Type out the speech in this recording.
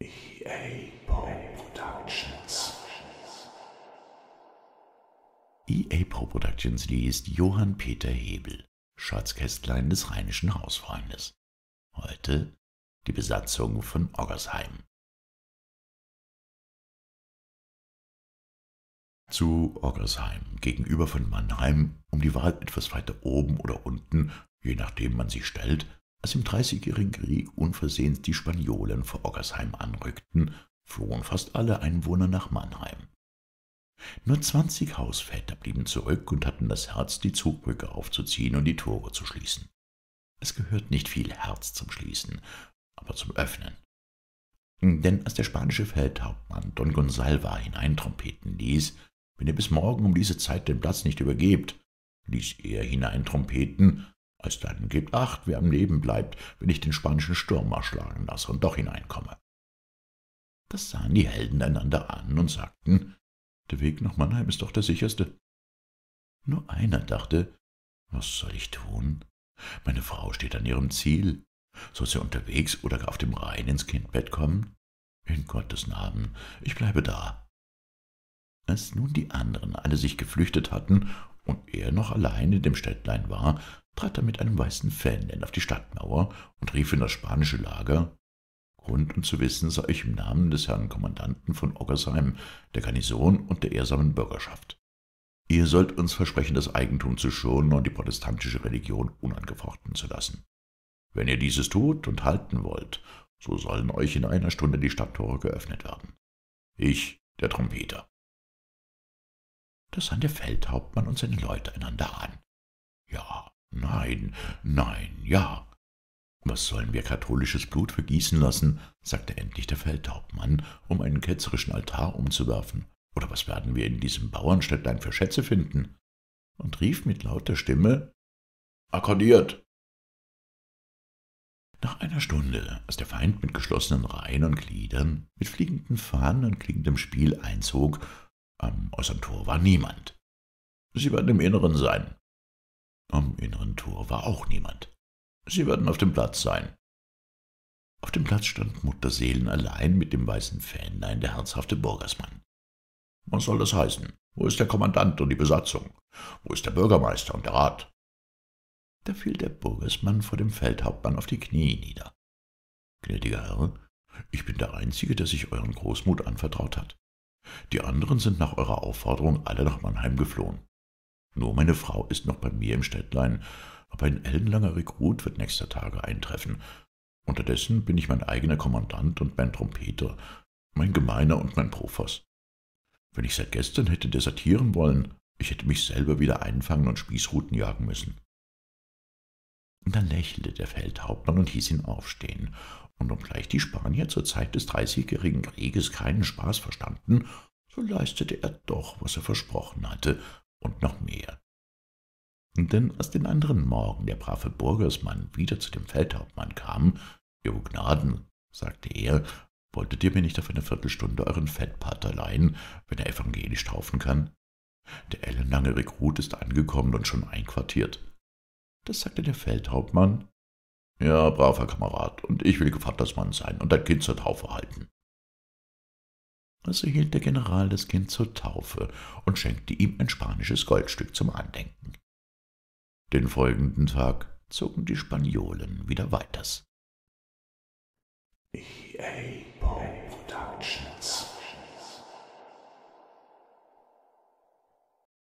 EA Pro Productions. EA Pro Productions liest Johann Peter Hebel, Schatzkästlein des Rheinischen Hausfreundes. Heute die Besatzung von Oggersheim. Zu Oggersheim, gegenüber von Mannheim, um die Wahl etwas weiter oben oder unten, je nachdem man sich stellt, als im Dreißigjährigen Krieg unversehens die Spaniolen vor Oggersheim anrückten, flohen fast alle Einwohner nach Mannheim. Nur zwanzig Hausväter blieben zurück und hatten das Herz, die Zugbrücke aufzuziehen und die Tore zu schließen. Es gehört nicht viel Herz zum Schließen, aber zum Öffnen. Denn als der spanische Feldhauptmann Don Gonsalva hineintrompeten ließ, wenn ihr bis morgen um diese Zeit den Platz nicht übergebt, ließ er hineintrompeten, Alsdann gebt acht, wer am Leben bleibt, wenn ich den spanischen Sturm erschlagen lasse und doch hineinkomme. Das sahen die Helden einander an und sagten, der Weg nach Mannheim ist doch der sicherste. Nur einer dachte, was soll ich tun? Meine Frau steht an ihrem Ziel. Soll sie unterwegs oder auf dem Rhein ins Kindbett kommen? In Gottes Namen, ich bleibe da. Als nun die anderen alle sich geflüchtet hatten und er noch allein in dem Städtlein war, trat er mit einem weißen Fähnlein auf die Stadtmauer und rief in das spanische Lager Grund um zu wissen sei ich im Namen des Herrn Kommandanten von Oggersheim, der Garnison und der ehrsamen Bürgerschaft. Ihr sollt uns versprechen, das Eigentum zu schonen und die protestantische Religion unangefochten zu lassen. Wenn ihr dieses tut und halten wollt, so sollen euch in einer Stunde die Stadttore geöffnet werden. Ich, der Trompeter. Da sahen der Feldhauptmann und seine Leute einander an. Ja, Nein, nein, ja. Was sollen wir katholisches Blut vergießen lassen? sagte endlich der Feldhauptmann, um einen ketzerischen Altar umzuwerfen. Oder was werden wir in diesem Bauernstädtlein für Schätze finden? Und rief mit lauter Stimme Akkordiert. Nach einer Stunde, als der Feind mit geschlossenen Reihen und Gliedern, mit fliegenden Fahnen und klingendem Spiel einzog, am äußeren Tor war niemand. Sie werden im Inneren sein, am inneren Tor war auch niemand. Sie werden auf dem Platz sein. Auf dem Platz stand Mutterseelen allein mit dem weißen Fähnlein der herzhafte Burgersmann. Was soll das heißen? Wo ist der Kommandant und die Besatzung? Wo ist der Bürgermeister und der Rat? Da fiel der Burgersmann vor dem Feldhauptmann auf die Knie nieder. Gnädiger Herr, ich bin der Einzige, der sich euren Großmut anvertraut hat. Die anderen sind nach eurer Aufforderung alle nach Mannheim geflohen. Nur meine Frau ist noch bei mir im Städtlein, aber ein ellenlanger Rekrut wird nächster Tage eintreffen. Unterdessen bin ich mein eigener Kommandant und mein Trompeter, mein Gemeiner und mein Profos. Wenn ich seit gestern hätte desertieren wollen, ich hätte mich selber wieder einfangen und Spießruten jagen müssen. Und dann lächelte der Feldhauptmann und hieß ihn aufstehen, und obgleich die Spanier zur Zeit des Dreißigjährigen Krieges keinen Spaß verstanden, so leistete er doch, was er versprochen hatte, und noch mehr. Denn als den anderen Morgen der brave Burgersmann wieder zu dem Feldhauptmann kam, »Jo Gnaden«, sagte er, »wolltet ihr mir nicht auf eine Viertelstunde euren Fettpater leihen, wenn er evangelisch taufen kann? Der ellenlange Rekrut ist angekommen und schon einquartiert.« Das sagte der Feldhauptmann. »Ja, braver Kamerad, und ich will Gevattersmann sein und dein Kind zur Taufe halten.« Also hielt der General das Kind zur Taufe und schenkte ihm ein spanisches Goldstück zum Andenken. Den folgenden Tag zogen die Spaniolen wieder weiters. EA Pro